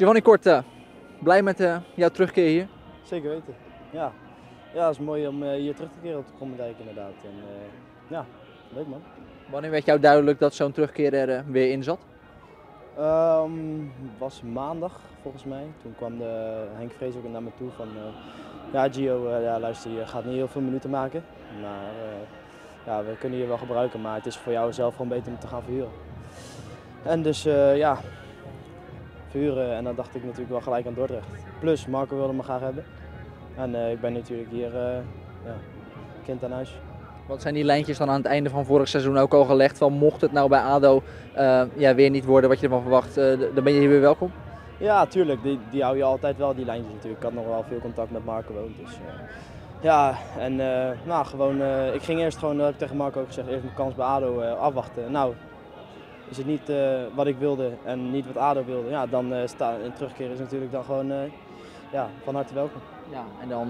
Giovanni Korte, blij met uh, jouw terugkeer hier? Zeker weten, ja. Ja, het is mooi om uh, hier terug te keren op de Krommendijk inderdaad. En, uh, ja, leuk man. Wanneer werd jou duidelijk dat zo'n terugkeer er weer in zat? Um, was maandag volgens mij. Toen kwam de, Henk Vrees ook naar me toe van... ja Gio, ja, luister, je gaat niet heel veel minuten maken. Maar ja, we kunnen je wel gebruiken, maar het is voor jou zelf gewoon beter om te gaan verhuren. En dus ja, verhuren en dan dacht ik natuurlijk wel gelijk aan Dordrecht. Plus, Marco wilde me graag hebben. En uh, ik ben natuurlijk hier uh, ja, kind aan huis. Wat zijn die lijntjes dan aan het einde van vorig seizoen ook al gelegd? Van mocht het nou bij ADO uh, ja, weer niet worden wat je ervan verwacht, dan ben je hier weer welkom? Ja, tuurlijk. Die, die hou je altijd wel, die lijntjes natuurlijk. Ik had nog wel veel contact met Marco ook. Dus, ja, en nou, gewoon, ik ging eerst gewoon, dat heb ik tegen Marco ook gezegd, eerst mijn kans bij ADO afwachten. Nou, is het niet uh, wat ik wilde en niet wat ADO wilde, ja, dan uh, sta, een terugkeer is natuurlijk dan gewoon uh, ja, van harte welkom. Ja, en dan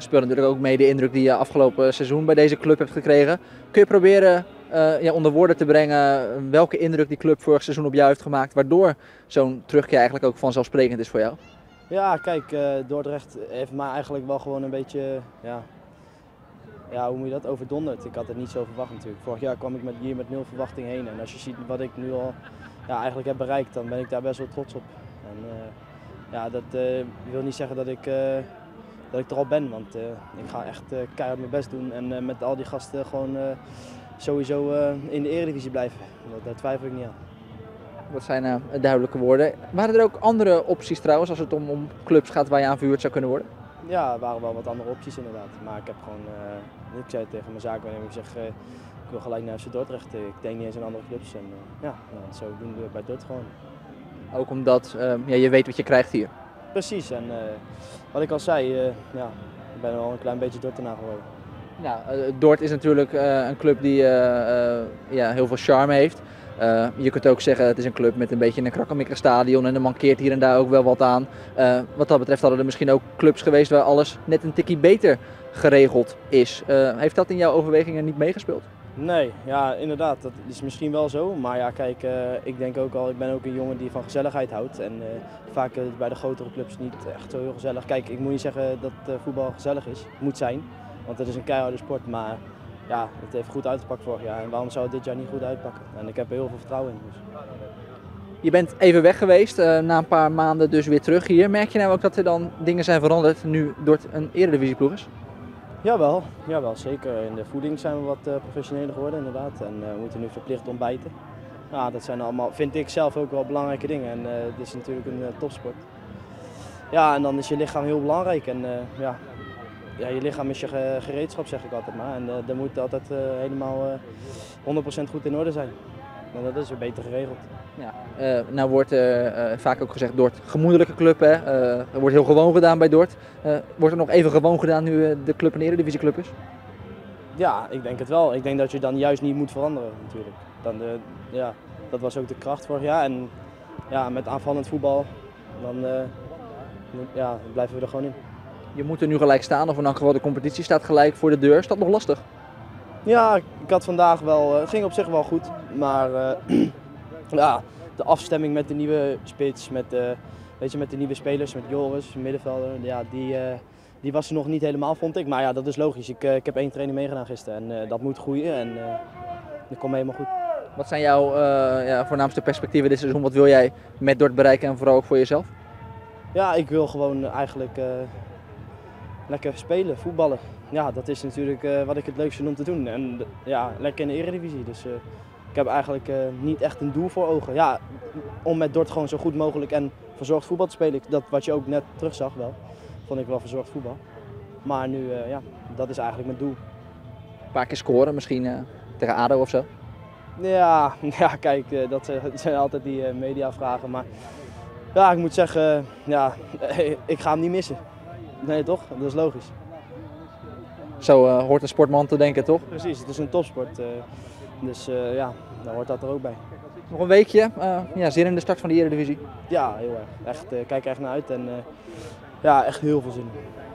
speelt natuurlijk ook mee de indruk die je afgelopen seizoen bij deze club hebt gekregen. Kun je proberen ja, onder woorden te brengen welke indruk die club vorig seizoen op jou heeft gemaakt, waardoor zo'n terugkeer eigenlijk ook vanzelfsprekend is voor jou? Ja, kijk, Dordrecht heeft mij eigenlijk wel gewoon een beetje ja, ja, hoe moet je dat, overdonderd. Ik had het niet zo verwacht natuurlijk. Vorig jaar kwam ik met, hier met nul verwachting heen. En als je ziet wat ik nu al ja, eigenlijk heb bereikt, dan ben ik daar best wel trots op. En uh, ja, dat uh, wil niet zeggen dat ik, uh, dat ik er al ben, want ik ga echt keihard mijn best doen. En met al die gasten gewoon sowieso in de eredivisie blijven. Daar twijfel ik niet aan. Dat zijn duidelijke woorden. Waren er ook andere opties trouwens, als het om, om clubs gaat waar je aan verhuurd zou kunnen worden? Ja, er waren wel wat andere opties inderdaad. Maar ik heb gewoon, uh, ik zei tegen mijn zaakwaarnemer, ik zeg, uh, ik wil gelijk naar FC Dordrecht. Ik denk niet eens aan andere clubs. En uh, ja, nou, zo doen we bij Dort gewoon. Ook omdat ja, je weet wat je krijgt hier? Precies, en wat ik al zei, ja, ik ben wel een klein beetje Dortenaar geworden. Ja, Dort is natuurlijk een club die ja, heel veel charme heeft. Uh, je kunt ook zeggen het is een club met een beetje een krakkemikker stadion en er mankeert hier en daar ook wel wat aan. Uh, wat dat betreft hadden er misschien ook clubs geweest waar alles net een tikkie beter geregeld is. Uh, heeft dat in jouw overwegingen niet meegespeeld? Nee, ja inderdaad, dat is misschien wel zo. Maar ja kijk, ik denk ook al, ik ben ook een jongen die van gezelligheid houdt. En vaak bij de grotere clubs niet echt zo heel gezellig. Kijk, ik moet niet zeggen dat voetbal gezellig is, moet zijn. Want het is een keiharde sport, maar ja, het heeft goed uitgepakt vorig jaar. En waarom zou het dit jaar niet goed uitpakken? En ik heb er heel veel vertrouwen in. Dus. Je bent even weg geweest, uh, na een paar maanden dus weer terug hier. Merk je nou ook dat er dan dingen zijn veranderd nu door het een eredivisieploeg is? Jawel, jawel, zeker. In de voeding zijn we wat uh, professioneler geworden inderdaad. En uh, we moeten nu verplicht ontbijten. Ja, dat zijn allemaal, vind ik zelf ook wel belangrijke dingen. En het is natuurlijk een topsport. Ja, en dan is je lichaam heel belangrijk. En ja, ja, je lichaam is je gereedschap, zeg ik altijd maar. En uh, dat moet altijd uh, helemaal uh, 100% goed in orde zijn. En dat is weer beter geregeld. Ja, nou wordt vaak ook gezegd Dort gemoedelijke club. Hè? er wordt heel gewoon gedaan bij Dort. wordt er nog even gewoon gedaan nu de club een eredivisieclub is? Ja, ik denk het wel. Ik denk dat je dan juist niet moet veranderen natuurlijk. Dan, ja, dat was ook de kracht vorig jaar. En ja, met aanvallend voetbal, dan ja, blijven we er gewoon in. Je moet er nu gelijk staan, of in elk geval de competitie staat gelijk voor de deur. Is dat nog lastig? Ja, ik had vandaag wel, het ging op zich wel goed. Maar uh, ja, de afstemming met de nieuwe spits, met, uh, weet je, met de nieuwe spelers, met Joris, middenvelder, ja, die, uh, die was er nog niet helemaal, vond ik. Maar ja, dat is logisch. Ik, ik heb één training meegedaan gisteren en dat moet groeien en dat komt helemaal goed. Wat zijn jouw ja, voornaamste perspectieven dit seizoen? Wat wil jij met Dort bereiken en vooral ook voor jezelf? Ja, ik wil gewoon eigenlijk lekker spelen, voetballen. Ja, dat is natuurlijk uh, wat ik het leukste vind om te doen. En ja, lekker in de eredivisie. Dus uh, ik heb eigenlijk uh, niet echt een doel voor ogen. Ja, om met Dort gewoon zo goed mogelijk en verzorgd voetbal te spelen. Dat wat je ook net terug zag wel. Vond ik wel verzorgd voetbal. Maar nu, ja, dat is eigenlijk mijn doel. Een paar keer scoren, misschien tegen ADO of zo? Ja, ja kijk, dat zijn altijd die mediavragen. Maar ja, ik moet zeggen, ja, ik ga hem niet missen. Nee, toch? Dat is logisch. Zo uh, hoort een sportman te denken, toch? Precies, het is een topsport. Uh, dus uh, ja, dan hoort dat er ook bij. Nog een weekje, ja, zin in de start van de Eredivisie? Ja, heel erg. Echt, kijk er echt naar uit en ja, echt heel veel zin in.